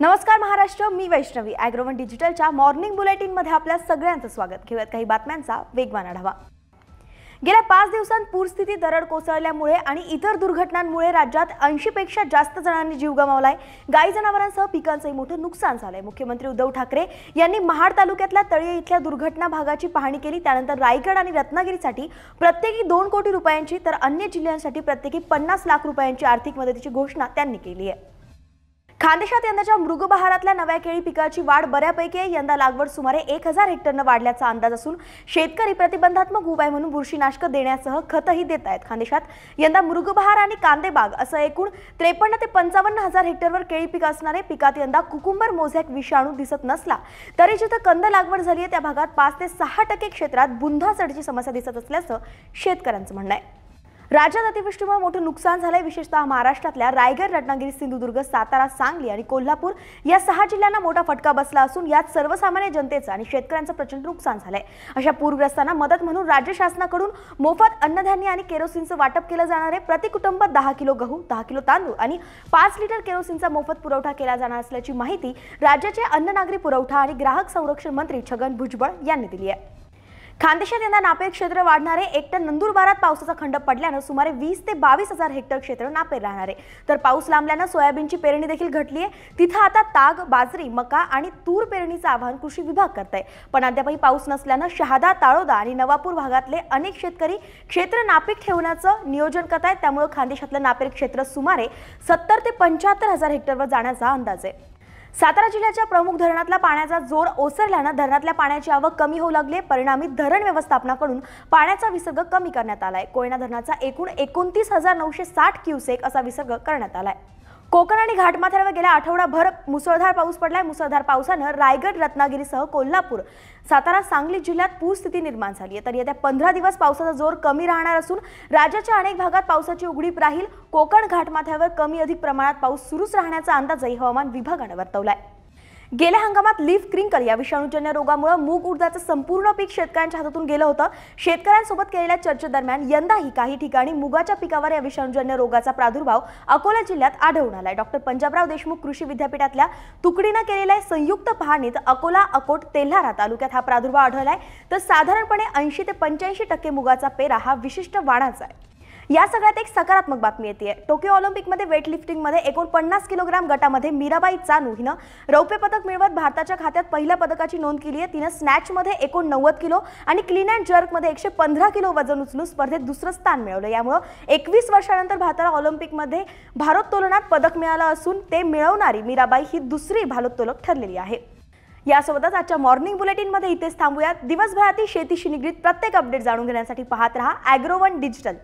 नमस्कार महाराष्ट्र मी वैष्णवी. अॅग्रोवन डिजिटलच्या मॉर्निंग बुलेटिनमध्ये आपल्या सगळ्यांचं स्वागत. घेऊयात काही बातम्यांचा वेगवान आढावा. गेल्या पाच दिवसांत पूरस्थिती दरड कोसळल्यामुळे आणि इतर दुर्घटनांमुळे राज्यात ऐंशीपेक्षा जास्त जणांनी जीव गमावलाय. गाई जनावरांसह पिकांचंही मोठं नुकसान झालंय. मुख्यमंत्री उद्धव ठाकरे यांनी महाड तालुक्यातल्या तळी इथल्या दुर्घटना भागाची पाहणी केली. त्यानंतर रायगड आणि रत्नागिरीसाठी प्रत्येकी दोन कोटी रुपयांची तर अन्य जिल्ह्यांसाठी प्रत्येकी पन्नास लाख रुपयांची आर्थिक मदतीची घोषणा त्यांनी केली आहे. खानदेशात यंदाच्या मृगबहारातल्या नव्या केळी पिकाची वाढ बऱ्यापैकी आहे. यंदा लागवड सुमारे एक हजार हेक्टरनं वाढल्याचा अंदाज असून शेतकरी प्रतिबंधात्मक उपाय म्हणून बुरशीनाशक देण्यासह खतही देत आहेत खानदेशात यंदा मृगबहार आणि कांदेबाग असं एकूण त्रेपन्न ते पंचावन्न हजार हेक्टरवर केळी पीक असणारे. पिकात यंदा कुकुंबर मोझॅक विषाणू दिसत नसला तरी जिथं कंद लागवड झाली आहे त्या भागात पाच ते सहा टक्के क्षेत्रात बुंधा चढची समस्या दिसत असल्याचं शेतकऱ्यांचं म्हणणं आहे. राज्यात अतिवृष्टीमुळे मोठं नुकसान झालंय. विशेषतः महाराष्ट्रातल्या रायगड रत्नागिरी सिंधुदुर्ग सातारा सांगली आणि कोल्हापूर या सहा जिल्ह्यांना मोठा फटका बसला असून यात सर्वसामान्य जनतेचं आणि शेतकऱ्यांचं प्रचंड नुकसान झालंय. अशा पूरग्रस्तांना मदत म्हणून राज्य शासनाकडून मोफत अन्नधान्य आणि केरोसिनचं वाटप केलं जाणार आहे. प्रति कुटुंब दहा किलो गहू दहा किलो तांदूळ आणि पाच लिटर केरोसिनचा मोफत पुरवठा केला जाणार असल्याची माहिती राज्याचे अन्न नागरी पुरवठा आणि ग्राहक संरक्षण मंत्री छगन भुजबळ यांनी दिली आहे. खानदेशात यंदा नापेर क्षेत्र वाढणारे एकटं नंदुरबारात पावसाचा खंड पडल्यानं सुमारे वीस ते बावीस हजार हेक्टर क्षेत्र नापेर राहणार. आहे तर पाऊस लांबल्यानं सोयाबीनची पेरणी देखील घटली आहे तिथं आता ताग बाजरी मका आणि तूर पेरणीचं आवाहन कृषी विभाग करत आहे पण अद्यापही पाऊस नसल्यानं शहादा ताळोदा आणि नवापूर भागातले अनेक शेतकरी क्षेत्र नापीक ठेवण्याचं नियोजन करत आहेत त्यामुळे खानदेशातलं नापेर क्षेत्र सुमारे सत्तर ते पंच्याहत्तर हजार हेक्टरवर जाण्याचा अंदाज आहे. सातारा जिल्ह्याच्या प्रमुख धरणातला पाण्याचा जोर ओसरल्यानं धरणातल्या पाण्याची आवक कमी होऊ लागली परिणामी धरण व्यवस्थापनाकडून पाण्याचा विसर्ग कमी करण्यात आलाय. कोयना धरणाचा एकूण एकोणतीस हजार नऊशे साठ क्युसेक असा विसर्ग करण्यात आलाय. कोकण आणि घाटमाथ्यावर गेल्या आठवडाभर मुसळधार पाऊस पडलाय. मुसळधार पावसानं रायगड रत्नागिरीसह कोल्हापूर सातारा सांगली जिल्ह्यात पूरस्थिती निर्माण झाली आहे तर येत्या पंधरा दिवस पावसाचा जोर कमी राहणार असून राज्याच्या अनेक भागात पावसाची उघडीप राहील. कोकण घाटमाथ्यावर कमी अधिक प्रमाणात पाऊस सुरूच राहण्याचा अंदाजही हवामान विभागानं वर्तवलाय. गेल्या हंगामात लीफ क्रिंकल या विषाणूजन्य रोगामुळे मूग उडदाचं संपूर्ण पीक शेतकऱ्यांच्या हातातून गेलं होतं. शेतकऱ्यांसोबत केलेल्या चर्चेदरम्यान यंदाही काही ठिकाणी मुगाच्या पिकावर या विषाणूजन्य रोगाचा प्रादुर्भाव अकोला जिल्ह्यात आढळून आलाय. डॉक्टर पंजाबराव देशमुख कृषी विद्यापीठातल्या तुकडीनं केलेल्या संयुक्त पाहणीत अकोला अकोट तेल्हारा तालुक्यात हा प्रादुर्भाव आढळलाय. तर साधारणपणे ऐंशी ते पंच्याऐंशी टक्के मुगाचा पेरा हा विशिष्ट वाणाचा आहे. या सगळ्यात एक सकारात्मक बातमी येते. टोकियो ऑलिम्पिकमध्ये वेटलिफ्टिंगमध्ये एकोणपन्नास किलोग्राम गटामध्ये मीराबाई चानू हिनं रौप्य पदक मिळवत भारताच्या खात्यात पहिल्या पदकाची नोंद केली आहे. तिनं स्नॅचमध्ये एकोणनव्वद किलो आणि क्लीन अँड जर्कमध्ये एकशे पंधरा किलो वजन उचलून स्पर्धेत दुसरं स्थान मिळवलं. यामुळं एकवीस वर्षानंतर भारताला ऑलिम्पिकमध्ये भारोत्तोलनात पदक मिळालं असून ते मिळवणारी मीराबाई ही दुसरी भारोत्तोलक ठरलेली आहे. यासोबतच आजच्या मॉर्निंग बुलेटिनमध्ये इथेच थांबूयात. दिवसभरातील शेतीशी निगडीत प्रत्येक अपडेट जाणून घेण्यासाठी पाहत रहा ॲग्रोवन डिजिटल.